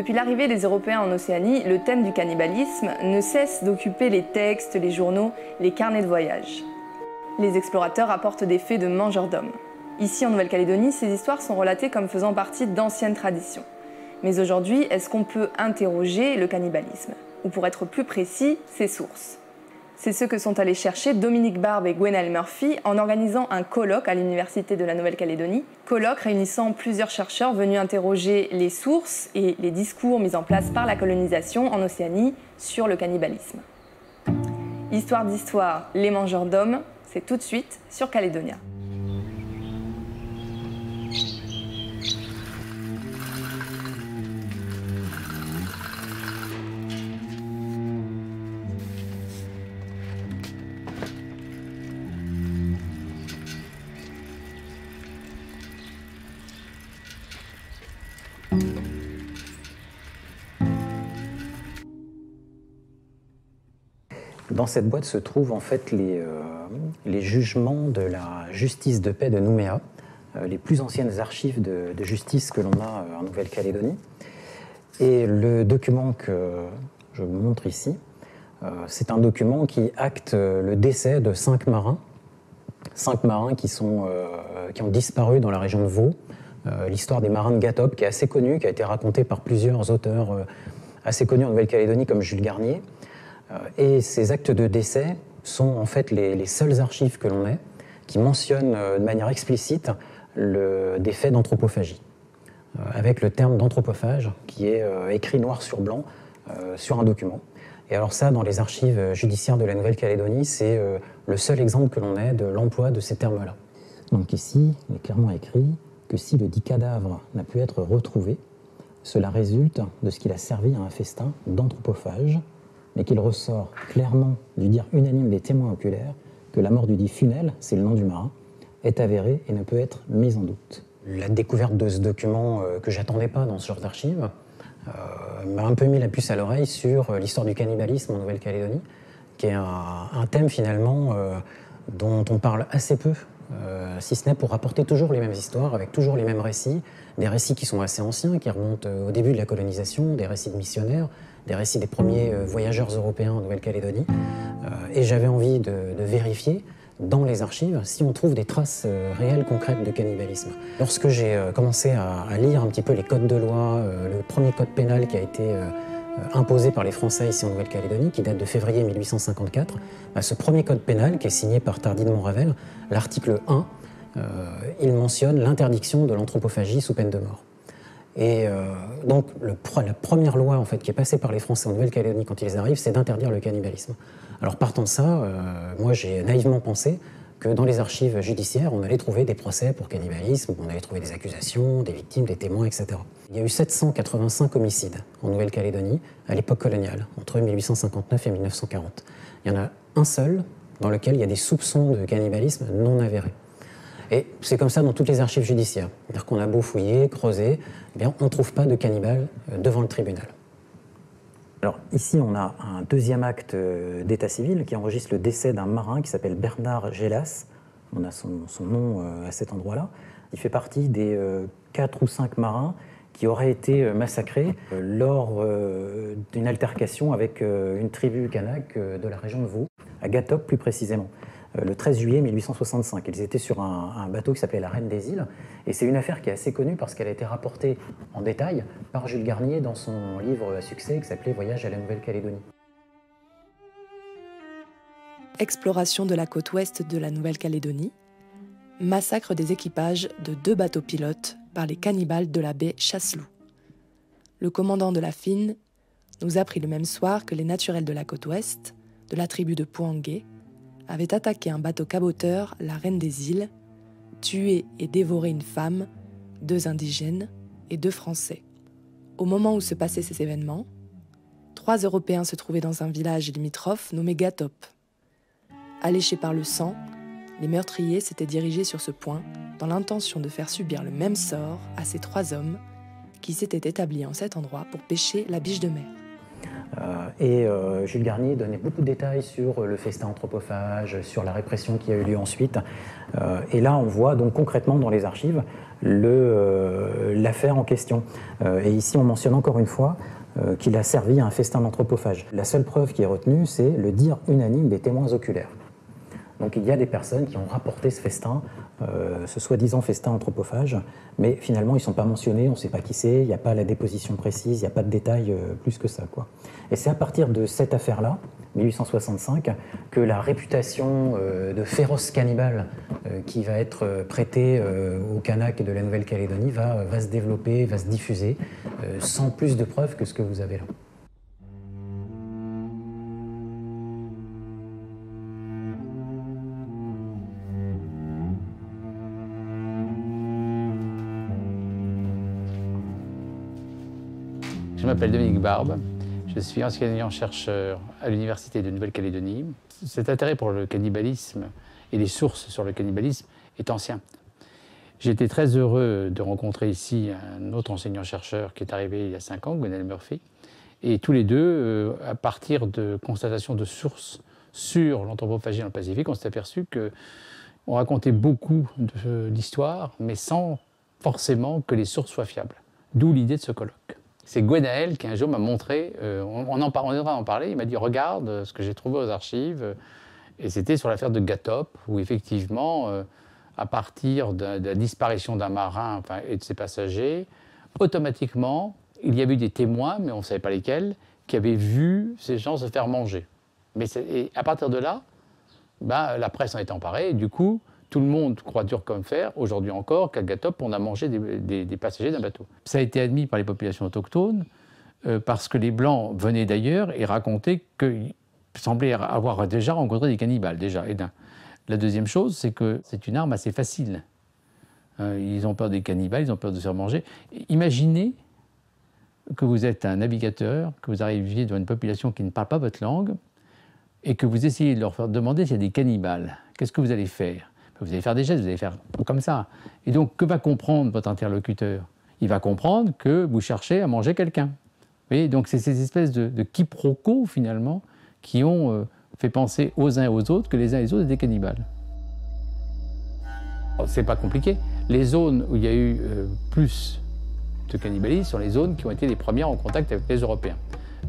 Depuis l'arrivée des Européens en Océanie, le thème du cannibalisme ne cesse d'occuper les textes, les journaux, les carnets de voyage. Les explorateurs apportent des faits de mangeurs d'hommes. Ici en Nouvelle-Calédonie, ces histoires sont relatées comme faisant partie d'anciennes traditions. Mais aujourd'hui, est-ce qu'on peut interroger le cannibalisme? Ou pour être plus précis, ses sources? C'est ce que sont allés chercher Dominique Barbe et Gwenelle Murphy en organisant un colloque à l'Université de la Nouvelle-Calédonie. Colloque réunissant plusieurs chercheurs venus interroger les sources et les discours mis en place par la colonisation en Océanie sur le cannibalisme. Histoire d'histoire, les mangeurs d'hommes, c'est tout de suite sur Calédonia. Dans cette boîte se trouvent en fait les, euh, les jugements de la justice de paix de Nouméa, euh, les plus anciennes archives de, justice que l'on a euh, en Nouvelle-Calédonie. Et le document que je vous montre ici, c'est un document qui acte le décès de cinq marins, cinq marins qui, sont, qui ont disparu dans la région de Vaud. L'histoire des marins de Gatop, qui est assez connue, qui a été racontée par plusieurs auteurs assez connus en Nouvelle-Calédonie, comme Jules Garnier. Euh, et ces actes de décès sont en fait les, seules archives que l'on ait qui mentionnent euh, de manière explicite le, des faits d'anthropophagie, euh, avec le terme d'anthropophage qui est écrit noir sur blanc sur un document. Et alors ça, dans les archives judiciaires de la Nouvelle-Calédonie, c'est le seul exemple que l'on ait de l'emploi de ces termes-là. Donc ici, il est clairement écrit que si le dit cadavre n'a pu être retrouvé, cela résulte de ce qu'il a servi à un festin d'anthropophage mais qu'il ressort clairement du dire unanime des témoins oculaires que la mort du dit Funel, c'est le nom du marin, est avérée et ne peut être mise en doute. La découverte de ce document euh, que j'attendais pas dans ce genre d'archives euh, m'a un peu mis la puce à l'oreille sur euh, l'histoire du cannibalisme en Nouvelle-Calédonie, qui est un, thème finalement dont on parle assez peu, si ce n'est pour rapporter toujours les mêmes histoires, avec toujours les mêmes récits, des récits qui sont assez anciens, qui remontent au début de la colonisation, des récits de missionnaires, des récits des premiers euh, voyageurs européens en Nouvelle-Calédonie. Euh, et j'avais envie de, vérifier dans les archives si on trouve des traces euh, réelles, concrètes de cannibalisme. Lorsque j'ai commencé à, lire un petit peu les codes de loi, le premier code pénal qui a été imposé par les Français ici en Nouvelle-Calédonie, qui date de février 1854, bah, ce premier code pénal, qui est signé par Tardy de Montravel, l'article 1, il mentionne l'interdiction de l'anthropophagie sous peine de mort. Et euh, donc, la première loi en fait, qui est passée par les Français en Nouvelle-Calédonie quand ils arrivent, c'est d'interdire le cannibalisme. Alors, partant de ça, euh, moi j'ai naïvement pensé que dans les archives judiciaires, on allait trouver des procès pour cannibalisme, on allait trouver des accusations, des victimes, des témoins, etc. Il y a eu 785 homicides en Nouvelle-Calédonie à l'époque coloniale, entre 1859 et 1940. Il y en a un seul dans lequel il y a des soupçons de cannibalisme non avérés. Et c'est comme ça dans toutes les archives judiciaires. C'est-à-dire qu'on a beau fouiller, creuser, eh bien, on ne trouve pas de cannibale euh, devant le tribunal. Alors ici, on a un deuxième acte euh, d'état civil qui enregistre le décès d'un marin qui s'appelle Bernard Gélas. On a son, nom euh, à cet endroit-là. Il fait partie des quatre ou cinq marins qui auraient été massacrés lors d'une altercation avec une tribu kanak de la région de Vaud, à Gatop plus précisément. Euh, le 13 juillet 1865. Ils étaient sur un, bateau qui s'appelait la Reine des Îles. Et c'est une affaire qui est assez connue parce qu'elle a été rapportée en détail par Jules Garnier dans son livre à succès qui s'appelait Voyage à la Nouvelle-Calédonie. Exploration de la côte ouest de la Nouvelle-Calédonie. Massacre des équipages de deux bateaux pilotes par les cannibales de la baie Chasseloup. Le commandant de la Fine nous a appris le même soir que les naturels de la côte ouest, de la tribu de Pouangué, avait attaqué un bateau caboteur, la Reine des Îles, tué et dévoré une femme, deux indigènes et deux Français. Au moment où se passaient ces événements, trois Européens se trouvaient dans un village limitrophe nommé Gatop. Alléchés par le sang, les meurtriers s'étaient dirigés sur ce point dans l'intention de faire subir le même sort à ces trois hommes qui s'étaient établis en cet endroit pour pêcher la biche de mer. Et Jules Garnier donnait beaucoup de détails sur le festin anthropophage, sur la répression qui a eu lieu ensuite. et là, on voit donc concrètement dans les archives l'affaire en question. et ici, on mentionne encore une fois qu'il a servi à un festin d'anthropophage. La seule preuve qui est retenue, c'est le dire unanime des témoins oculaires. Donc il y a des personnes qui ont rapporté ce festin, euh, ce soi-disant festin anthropophage, mais finalement ils ne sont pas mentionnés, on ne sait pas qui c'est, il n'y a pas la déposition précise, il n'y a pas de détails euh, plus que ça. Et c'est à partir de cette affaire-là, 1865, que la réputation euh, de féroce cannibale qui va être prêtée aux Kanaks de la Nouvelle-Calédonie va, va, se développer, va se diffuser, sans plus de preuves que ce que vous avez là. M'appelle Dominique Barbe, je suis enseignant-chercheur à l'Université de Nouvelle-Calédonie. Cet intérêt pour le cannibalisme et les sources sur le cannibalisme est ancien. Été très heureux de rencontrer ici un autre enseignant-chercheur qui est arrivé il y a cinq ans, Gwenel Murphy. Et tous les deux, euh, à partir de constatations de sources sur l'anthropophagie dans le Pacifique, on s'est aperçu qu'on racontait beaucoup d'histoires, mais sans forcément que les sources soient fiables. D'où l'idée de ce colloque c'est Gwenaël qui un jour m'a montré, euh, on, en, on en parler, il m'a dit regarde ce que j'ai trouvé aux archives. Et c'était sur l'affaire de Gatop, où effectivement, euh, à partir de, la disparition d'un marin et de ses passagers, automatiquement, il y avait eu des témoins, mais on ne savait pas lesquels, qui avaient vu ces gens se faire manger. Mais et à partir de là, ben, la presse en est emparée, et du coup, tout le monde croit dur comme fer, aujourd'hui encore, qu'à Gatop, on a mangé des, passagers d'un bateau. Ça a été admis par les populations autochtones euh, parce que les Blancs venaient d'ailleurs et racontaient qu'ils semblaient avoir déjà rencontré des cannibales, déjà. La deuxième chose, c'est que c'est une arme assez facile. Euh, ils ont peur des cannibales, ils ont peur de se faire manger. Imaginez que vous êtes un navigateur, que vous arriviez devant une population qui ne parle pas votre langue, et que vous essayez de leur faire demander s'il y a des cannibales. Qu'est-ce que vous allez faire? Vous allez faire des gestes, vous allez faire comme ça. Et donc, que va comprendre votre interlocuteur? Il va comprendre que vous cherchez à manger quelqu'un. Et donc, c'est ces espèces de, de quiproquos, finalement, qui ont euh, fait penser aux uns et aux autres que les uns et les autres étaient cannibales. C'est pas compliqué. Les zones où il y a eu euh, plus de cannibalisme sont les zones qui ont été les premières en contact avec les Européens.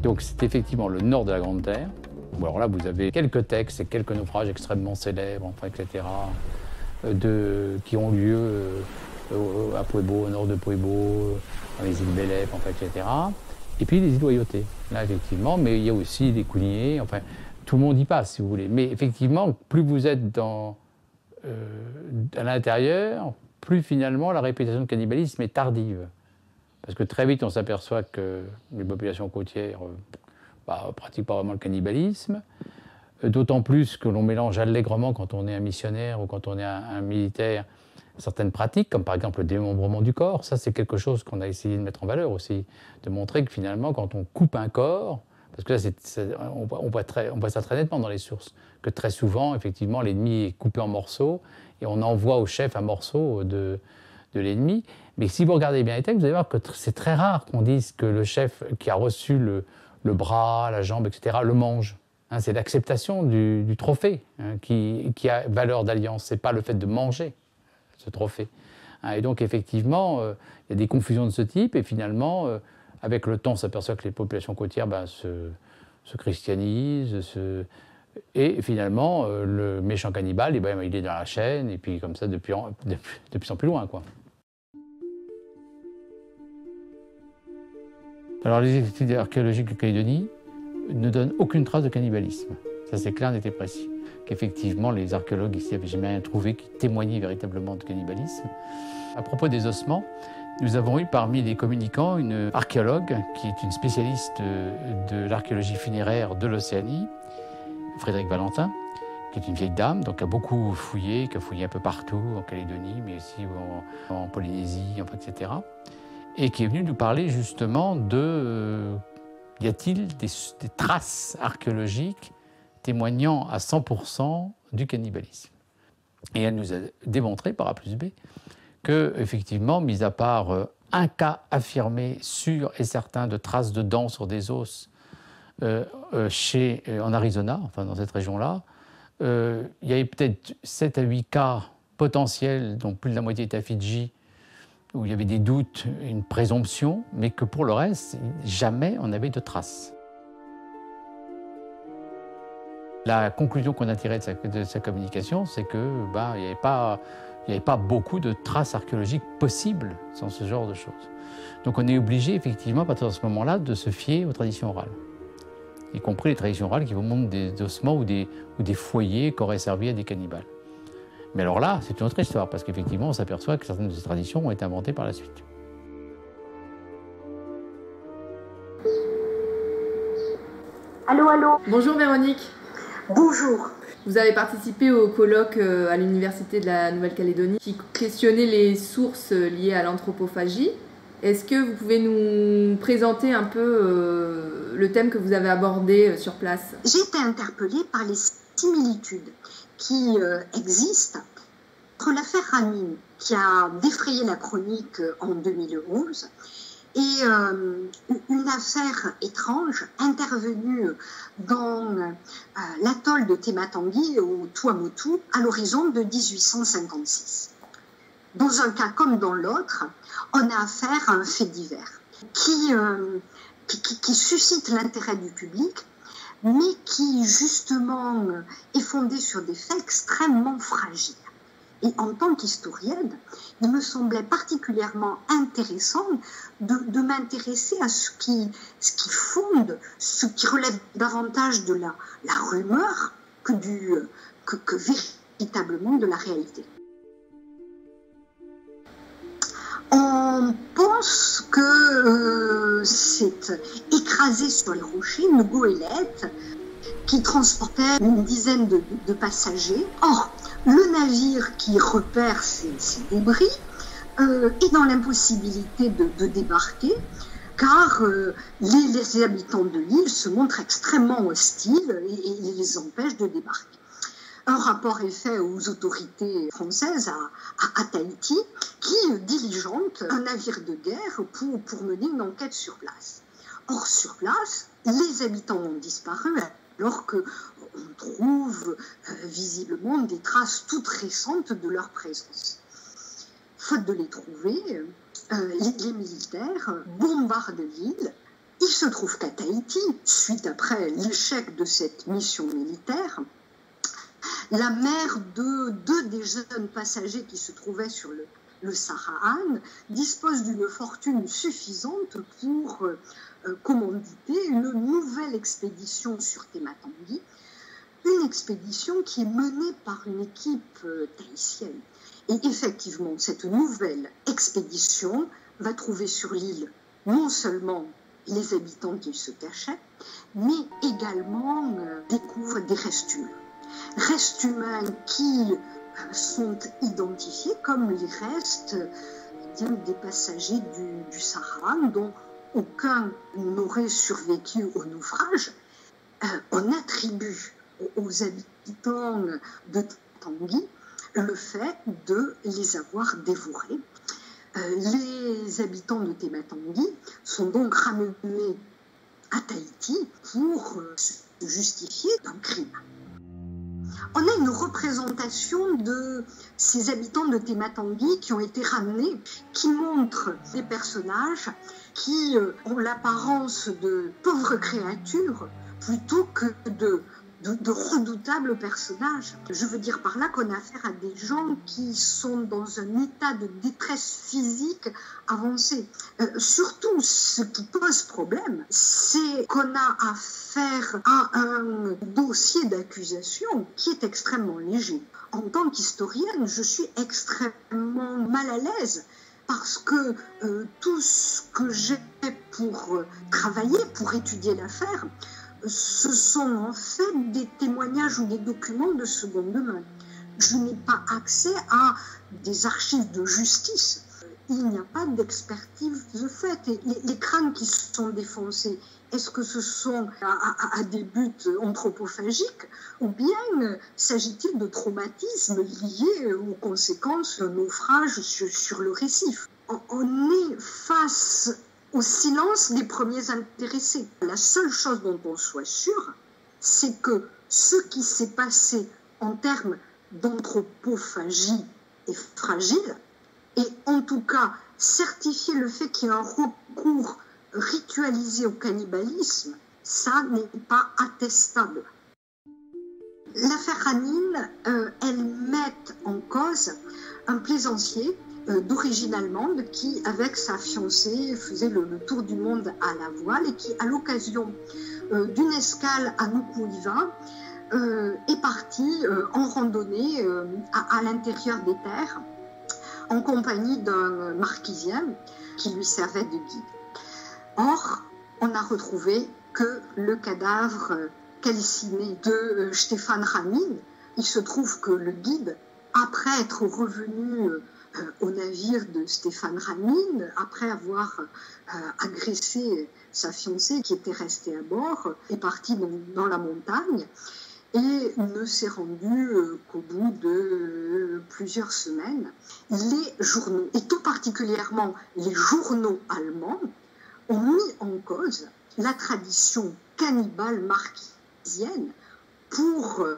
Donc, c'est effectivement le nord de la Grande Terre. Alors là, vous avez quelques textes et quelques naufrages extrêmement célèbres, enfin, etc de, qui ont lieu euh, à Pueblo, au nord de Pueblo, dans les îles Bélep, enfin, etc. Et puis les îles Loyauté, là effectivement, mais il y a aussi des couliniers, enfin tout le monde y passe si vous voulez. Mais effectivement, plus vous êtes dans, euh, à l'intérieur, plus finalement la réputation de cannibalisme est tardive. Parce que très vite on s'aperçoit que les populations côtières euh, bah, pratiquent pas vraiment le cannibalisme. D'autant plus que l'on mélange allègrement quand on est un missionnaire ou quand on est un, militaire certaines pratiques, comme par exemple le démembrement du corps. Ça, c'est quelque chose qu'on a essayé de mettre en valeur aussi, de montrer que finalement, quand on coupe un corps, parce que là, on, voit très, on, voit ça très nettement dans les sources, que très souvent, effectivement, l'ennemi est coupé en morceaux et on envoie au chef un morceau de, de l'ennemi. Mais si vous regardez bien les textes, vous allez voir que c'est très rare qu'on dise que le chef qui a reçu le, le bras, la jambe, etc., le mange. Hein, c'est l'acceptation du, trophée hein, qui, a valeur d'alliance. C'est pas le fait de manger ce trophée. Hein, et donc effectivement, euh, il y a des confusions de ce type. Et finalement, euh, avec le temps, on s'aperçoit que les populations côtières ben, se, christianisent. Et finalement, euh, le méchant cannibale, eh ben, il est dans la chaîne. Et puis comme ça, depuis, depuis, depuis en plus loin. Quoi. Alors les études archéologiques de Calédonie, ne donne aucune trace de cannibalisme. Ça c'est clair, net et précis. Qu'effectivement, les archéologues ici n'avaient jamais rien trouvé qui témoignait véritablement de cannibalisme. À propos des ossements, nous avons eu parmi les communicants une archéologue qui est une spécialiste de l'archéologie funéraire de l'Océanie, Frédéric Valentin, qui est une vieille dame, donc qui a beaucoup fouillé, qui a fouillé un peu partout, en Calédonie, mais aussi en, Polynésie, etc. Et qui est venue nous parler justement de y a-t-il des, traces archéologiques témoignant à 100% du cannibalisme? Et elle nous a démontré par A plus B que, effectivement, mis à part euh, un cas affirmé, sûr et certain, de traces de dents sur des os chez, en Arizona, enfin dans cette région-là. il y avait peut-être 7 à 8 cas potentiels, donc plus de la moitié était à Fidji, où il y avait des doutes, une présomption, mais que pour le reste, jamais on n'avait de traces. La conclusion qu'on a tirée de sa, communication, c'est que bah, il n'y avait, pas, beaucoup de traces archéologiques possibles sans ce genre de choses. Donc on est obligé, effectivement, à partir de ce moment-là, de se fier aux traditions orales, y compris les traditions orales qui vous montrent des ossements ou des, ou des foyers qui auraient servi à des cannibales. Mais alors là, c'est une autre histoire, parce qu'effectivement, on s'aperçoit que certaines de ces traditions ont été inventées par la suite. Allô, allô Bonjour Véronique. Bonjour. Vous avez participé au colloque euh, à l'Université de la Nouvelle-Calédonie qui questionnait les sources liées à l'anthropophagie. Est-ce que vous pouvez nous présenter un peu euh, le thème que vous avez abordé euh, sur place? J'ai été interpellée par les similitudes qui euh, existe entre l'affaire Ramin, qui a défrayé la chronique euh, en 2011, et euh, une affaire étrange intervenue dans l'atoll de Tematangui au Tuamotu à l'horizon de 1856. Dans un cas comme dans l'autre, on a affaire à un fait divers qui, qui suscite l'intérêt du public mais qui justement est fondée sur des faits extrêmement fragiles. Et en tant qu'historienne, il me semblait particulièrement intéressant de, m'intéresser à ce qui, ce qui fonde, ce qui relève davantage de la, rumeur que, du, que, que véritablement de la réalité. On pense que euh, c'est écrasé sur les rochers une goélette qui transportait une dizaine de, passagers. Or, le navire qui repère ces, débris euh, est dans l'impossibilité de, débarquer car euh, les, habitants de l'île se montrent extrêmement hostiles et, et les empêchent de débarquer. Un rapport est fait aux autorités françaises à, Tahiti qui diligente un navire de guerre pour, mener une enquête sur place. Or, sur place, les habitants ont disparu alors qu'on trouve euh, visiblement des traces toutes récentes de leur présence. Faute de les trouver, euh, les, militaires bombardent l'île. Il se trouve qu'à Tahiti, suite après l'échec de cette mission militaire, la mère de deux des jeunes passagers qui se trouvaient sur le, le dispose d'une fortune suffisante pour euh, commanditer une nouvelle expédition sur Tematangui, une expédition qui est menée par une équipe euh, tahitienne. Et effectivement, cette nouvelle expédition va trouver sur l'île non seulement les habitants qui se cachaient, mais également euh, découvre des restes humains restes humains qui sont identifiés comme les restes eh des passagers du, Sahara, dont aucun n'aurait survécu au naufrage. Euh, on attribue aux habitants de Tanguy le fait de les avoir dévorés. Euh, les habitants de Tematangui sont donc ramenés à Tahiti pour se justifier d'un crime on a une représentation de ces habitants de Tematangui qui ont été ramenés, qui montrent des personnages qui euh, ont l'apparence de pauvres créatures plutôt que de de, redoutables personnages. Je veux dire par là qu'on a affaire à des gens qui sont dans un état de détresse physique avancé. Euh, surtout, ce qui pose problème, c'est qu'on a affaire à un dossier d'accusation qui est extrêmement léger. En tant qu'historienne, je suis extrêmement mal à l'aise parce que euh, tout ce que j'ai pour travailler, pour étudier l'affaire, ce sont en fait des témoignages ou des documents de seconde main. Je n'ai pas accès à des archives de justice. Il n'y a pas d'expertise de fait. les, crânes qui sont défoncés, est-ce que ce sont à, des buts anthropophagiques ou bien s'agit-il de traumatismes liés aux conséquences d'un naufrage sur, le récif? On est face au silence des premiers intéressés. La seule chose dont on soit sûr, c'est que ce qui s'est passé en termes d'anthropophagie est fragile, et en tout cas certifier le fait qu'il y a un recours ritualisé au cannibalisme, ça n'est pas attestable. L'affaire Ranine, euh, elle met en cause un plaisancier d'origine allemande qui, avec sa fiancée, faisait le, tour du monde à la voile et qui, à l'occasion euh, d'une escale à Nukuiva, est parti en randonnée à, l'intérieur des terres en compagnie d'un marquisien qui lui servait de guide. Or, on a retrouvé que le cadavre calciné de euh, Stéphane Ramin. Il se trouve que le guide, après être revenu euh, au navire de Stéphane Ramin, après avoir euh, agressé sa fiancée qui était restée à bord, est parti dans, la montagne et ne s'est rendu qu'au bout de plusieurs semaines. Les journaux, et tout particulièrement les journaux allemands, ont mis en cause la tradition cannibale marquise pour euh,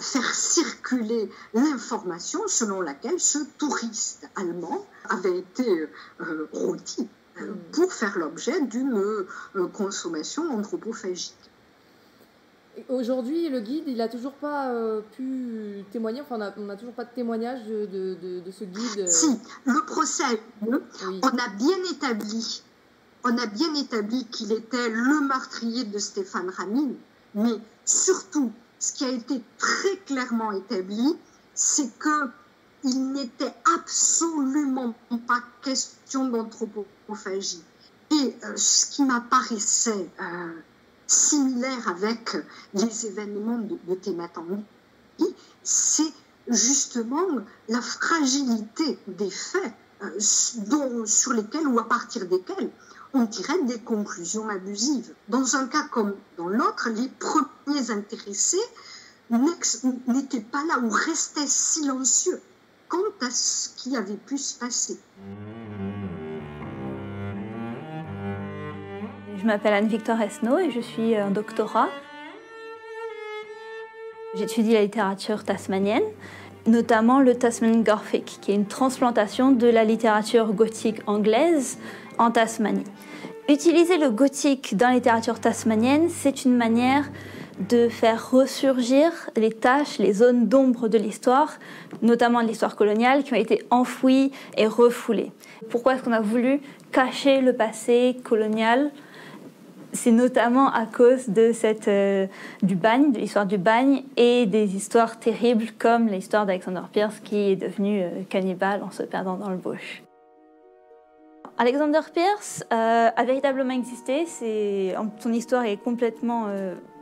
faire circuler l'information selon laquelle ce touriste allemand avait été euh, rôti euh, pour faire l'objet d'une consommation anthropophagique. Aujourd'hui, le guide, il n'a toujours pas pu témoigner, enfin, on n'a toujours pas de témoignage de, de, ce guide. Si, le procès, on a bien établi, on a bien établi qu'il était le meurtrier de Stéphane Ramin, mais surtout, ce qui a été très clairement établi, c'est que il n'était absolument pas question d'anthropophagie. Et euh, ce qui m'apparaissait euh, similaire avec les événements de, de c'est justement la fragilité des faits euh, sur lesquels ou à partir desquels on tirait des conclusions abusives. Dans un cas comme dans l'autre, les premiers intéressés n'étaient pas là ou restaient silencieux quant à ce qui avait pu se passer. Je m'appelle Anne-Victor Esno et je suis un doctorat. J'étudie la littérature tasmanienne, notamment le Tasman Gothic, qui est une transplantation de la littérature gothique anglaise en Tasmanie. Utiliser le gothique dans la littérature tasmanienne, c'est une manière de faire ressurgir les tâches, les zones d'ombre de l'histoire, notamment de l'histoire coloniale, qui ont été enfouies et refoulées. Pourquoi est-ce qu'on a voulu cacher le passé colonial? C'est notamment à cause de euh, du bagne, de l'histoire du bagne et des histoires terribles comme l'histoire d'Alexander Pierce qui est devenu euh, cannibale en se perdant dans le bush. Alexander Pierce euh, a véritablement existé, son histoire est complètement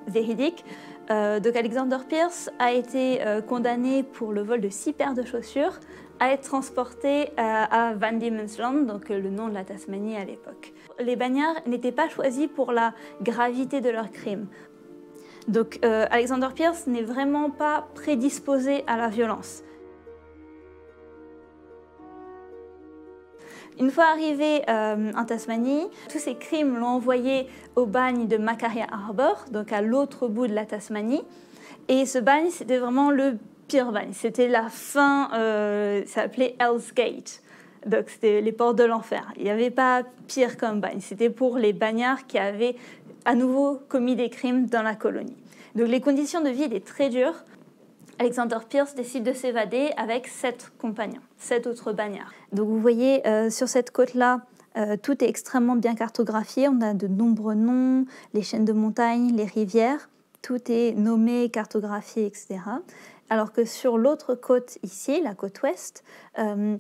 véridique. Euh, donc Alexander Pierce a été condamné pour le vol de six paires de chaussures à être transporté à Van Diemen's Land, donc le nom de la Tasmanie à l'époque. Les bagnards n'étaient pas choisis pour la gravité de leur crime. Donc Alexander Pierce n'est vraiment pas prédisposé à la violence. Une fois arrivé euh, en Tasmanie, tous ces crimes l'ont envoyé au bagne de Macaria Harbour, donc à l'autre bout de la Tasmanie. Et ce bagne, c'était vraiment le pire bagne. C'était la fin, euh, ça s'appelait Hell's Gate. Donc c'était les portes de l'enfer. Il n'y avait pas pire comme bagne. C'était pour les bagnards qui avaient à nouveau commis des crimes dans la colonie. Donc les conditions de vie étaient très dures. Alexander Pierce décide de s'évader avec sept compagnons, sept autres bagnards. Donc vous voyez euh, sur cette côte-là, euh, tout est extrêmement bien cartographié. On a de nombreux noms, les chaînes de montagnes, les rivières. Tout est nommé, cartographié, etc. Alors que sur l'autre côte ici, la côte ouest, euh,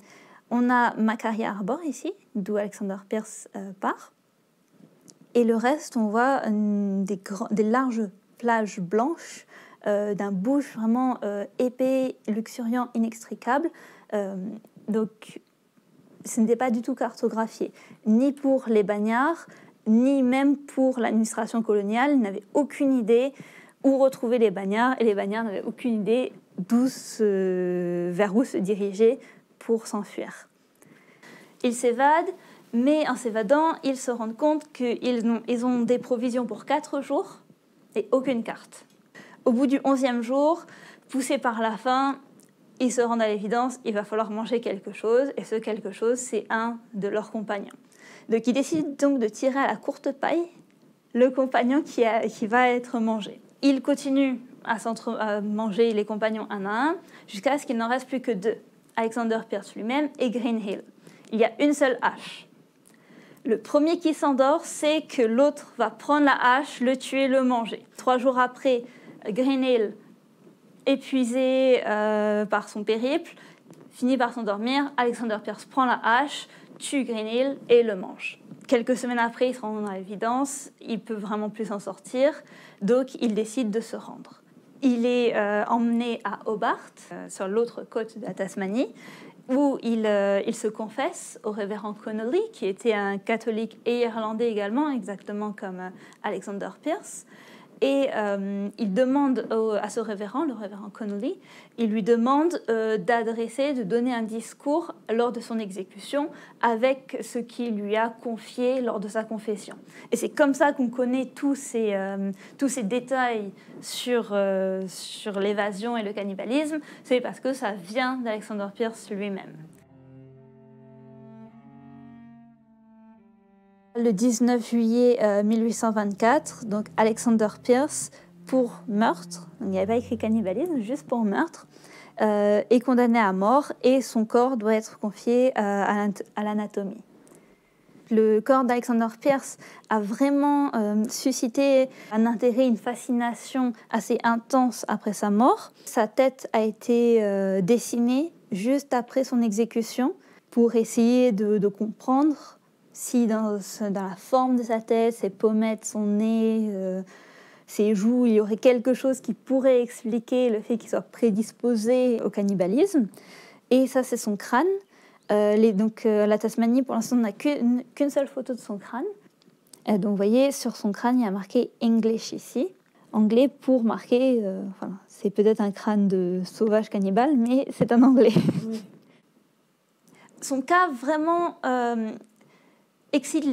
on a Macaria Harbor ici, d'où Alexander Pierce part. Et le reste, on voit des larges plages blanches euh, d'un bush vraiment euh, épais, luxuriant, inextricable. Euh, donc, ce n'était pas du tout cartographié, ni pour les bagnards, ni même pour l'administration coloniale. Ils n'avaient aucune idée où retrouver les bagnards, et les bagnards n'avaient aucune idée d'où vers où se diriger pour s'enfuir. Ils s'évadent, Mais en s'évadant, ils se rendent compte qu'ils ont, ils ont des provisions pour quatre jours et aucune carte. Au bout du onzième jour, poussés par la faim, ils se rendent à l'évidence, il va falloir manger quelque chose, et ce quelque chose, c'est un de leurs compagnons. Donc ils décident donc de tirer à la courte paille le compagnon qui, va être mangé. Ils continuent à, manger les compagnons un à un, jusqu'à ce qu'il n'en reste plus que deux, Alexander Pierce lui-même et Green Hill. Il y a une seule hache. Le premier qui s'endort sait que l'autre va prendre la hache, le tuer, le manger. Trois jours après, Green Hill, épuisé euh, par son périple, finit par s'endormir. Alexander Pierce prend la hache, tue Green Hill et le mange. Quelques semaines après, il se rend dans l'évidence, il peut vraiment plus s'en sortir, donc il décide de se rendre. Il est euh, emmené à Hobart, euh, sur l'autre côte de la Tasmanie, où il, il, se confesse au révérend Connolly, qui était un catholique et irlandais également, exactement comme Alexander Pierce. Et euh, il demande à ce révérend, le révérend Connolly, il lui demande d'adresser, de donner un discours lors de son exécution avec ce qu'il lui a confié lors de sa confession. Et c'est comme ça qu'on connaît tous ces, tous ces détails sur, sur l'évasion et le cannibalisme, c'est parce que ça vient d'Alexander Pierce lui-même. Le 19 juillet 1824, donc Alexander Pierce, pour meurtre, il n'y avait pas écrit cannibalisme, juste pour meurtre, euh, est condamné à mort et son corps doit être confié euh, à l'anatomie. Le corps d'Alexander Pierce a vraiment euh, suscité un intérêt, une fascination assez intense après sa mort. Sa tête a été dessinée juste après son exécution pour essayer de comprendre si dans, dans, la forme de sa tête, ses pommettes, son nez, euh, ses joues, il y aurait quelque chose qui pourrait expliquer le fait qu'il soit prédisposé au cannibalisme. Et ça, c'est son crâne. Euh, les, donc, euh, la Tasmanie, pour l'instant, n'a qu'une seule photo de son crâne. donc, vous voyez, sur son crâne, il y a marqué English ici. Anglais pour marquer, enfin, c'est peut-être un crâne de sauvage cannibale, mais c'est un anglais. Son cas vraiment excite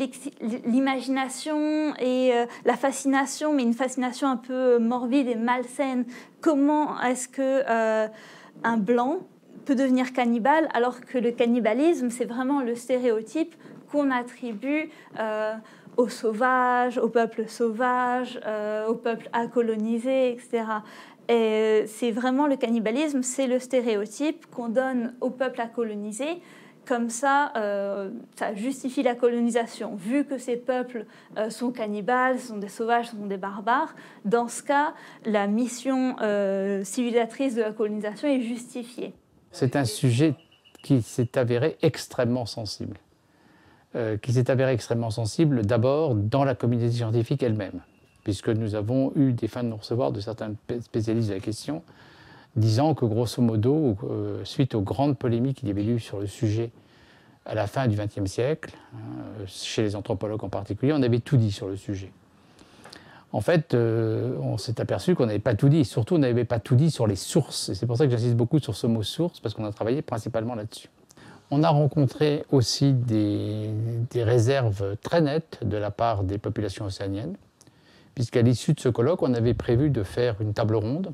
l'imagination et euh, la fascination, mais une fascination un peu morbide et malsaine. Comment est-ce que euh, un blanc peut devenir cannibale alors que le cannibalisme, c'est vraiment le stéréotype qu'on attribue euh, aux sauvages, au peuple sauvage, au peuple à coloniser, etc. Et c'est vraiment le cannibalisme, c'est le stéréotype qu'on donne au peuple à coloniser comme ça, euh, ça justifie la colonisation. Vu que ces peuples euh, sont cannibales, sont des sauvages, sont des barbares, dans ce cas, la mission euh, civilisatrice de la colonisation est justifiée. C'est un sujet qui s'est avéré extrêmement sensible. qui s'est avéré extrêmement sensible d'abord dans la communauté scientifique elle-même, puisque nous avons eu des fins de non-recevoir de certains spécialistes de la question disant que grosso modo, euh, suite aux grandes polémiques avait eu sur le sujet à la fin du XXe siècle, hein, chez les anthropologues en particulier, on avait tout dit sur le sujet. En fait, euh, on s'est aperçu qu'on n'avait pas tout dit, surtout on n'avait pas tout dit sur les sources. Et c'est pour ça que j'insiste beaucoup sur ce mot source, parce qu'on a travaillé principalement là-dessus. On a rencontré aussi des, réserves très nettes de la part des populations océaniennes, puisqu'à l'issue de ce colloque, on avait prévu de faire une table ronde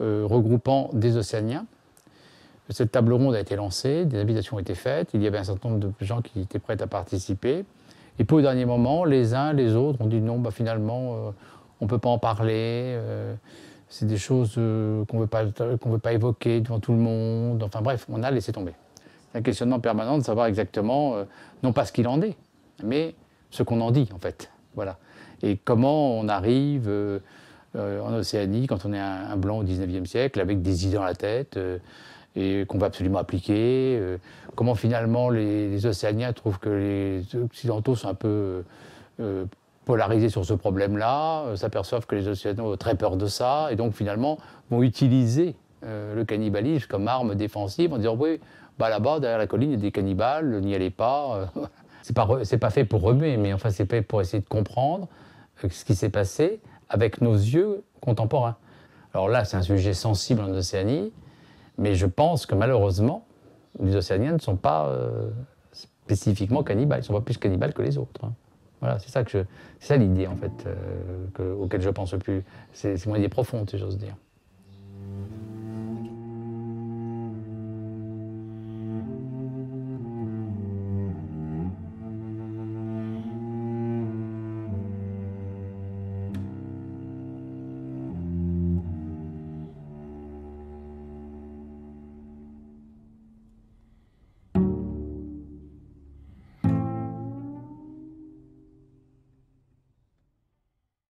regroupant des Océaniens. Cette table ronde a été lancée, des invitations ont été faites, il y avait un certain nombre de gens qui étaient prêts à participer. Et puis au dernier moment, les uns, les autres ont dit non, bah, finalement, euh, on ne peut pas en parler, euh, c'est des choses qu'on ne veut pas évoquer devant tout le monde. Enfin bref, on a laissé tomber. C'est un questionnement permanent de savoir exactement, non pas ce qu'il en est, mais ce qu'on en dit en fait. Voilà. Et comment on arrive euh, en Océanie quand on est un, blanc au 19e siècle avec des idées dans la tête euh, et qu'on va absolument appliquer. Euh, comment finalement les, Océaniens trouvent que les Occidentaux sont un peu polarisés sur ce problème-là, s'aperçoivent que les Occidentaux ont très peur de ça et donc finalement vont utiliser le cannibalisme comme arme défensive en disant oui, bah là-bas derrière la colline il y a des cannibales, n'y allez pas. c'est pas pas fait pour remuer, mais enfin c'est fait pour essayer de comprendre ce qui s'est passé avec nos yeux contemporains. Alors là, c'est un sujet sensible en Océanie, mais je pense que malheureusement, les Océaniens ne sont pas, euh, spécifiquement cannibales, ils ne sont pas plus cannibales que les autres. hein. Voilà, c'est ça, ça l'idée en fait, euh, que- auquel je pense le plus. C'est mon idée profonde, si j'ose dire.